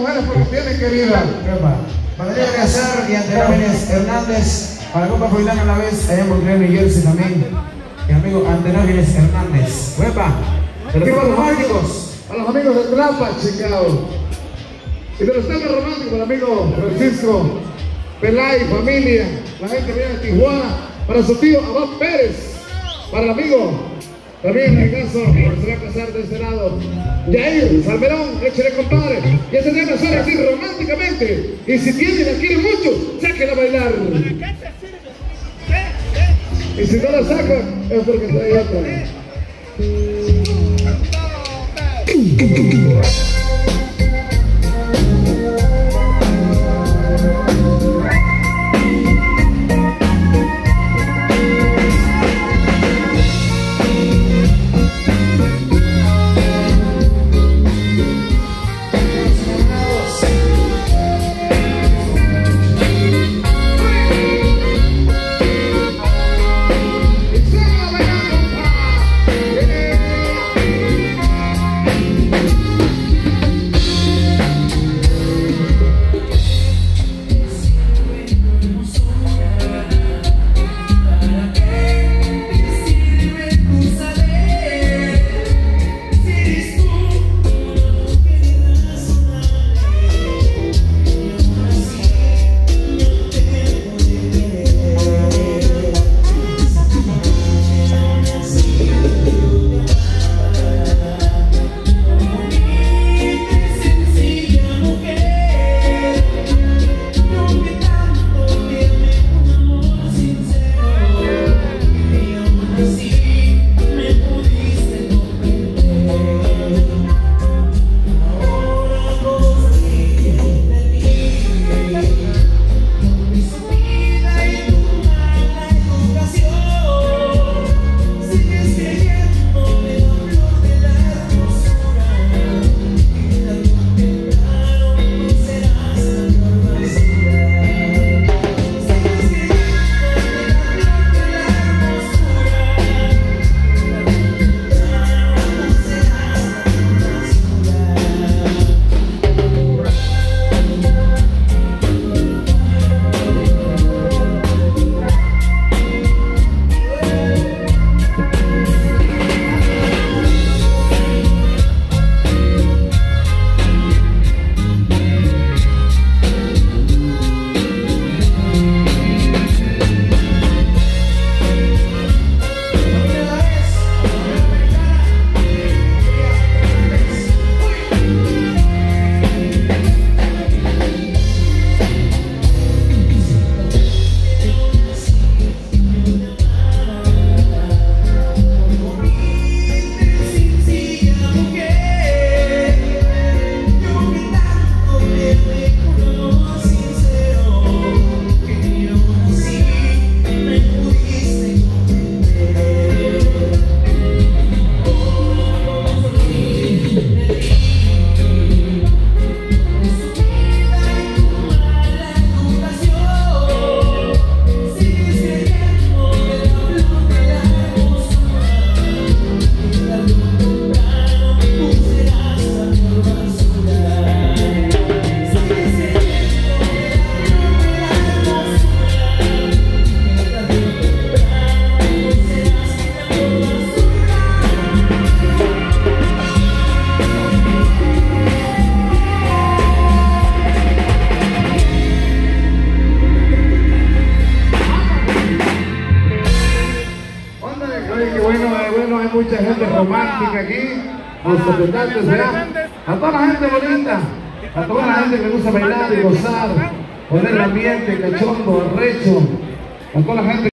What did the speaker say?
Mujeres porque tienen querida. Valeria Casar y Jiménez Hernández para Copa Jubilán a la vez allá en Brooklyn, New Jersey también. Mi amigo Antenógenes Hernández. ¡Huepa! Románticos. A los amigos de Trapa, Chicago. Y de los temas románticos, el amigo Francisco Pelay, familia, la gente viene de Tijuana, para su tío Abad Pérez, para el amigo, también caso, que se va a casar de este lado, Jair Salmerón, échale compadre, y ese tema suena así románticamente, y si tiene y la quiere mucho, sáquela a bailar. Y si no la sacan, es porque ahí otra. Mucha gente romántica aquí, los representantes, ¿verdad? A toda la gente bonita, a toda la gente que gusta bailar y gozar, poner el ambiente cachondo, arrecho, a toda la gente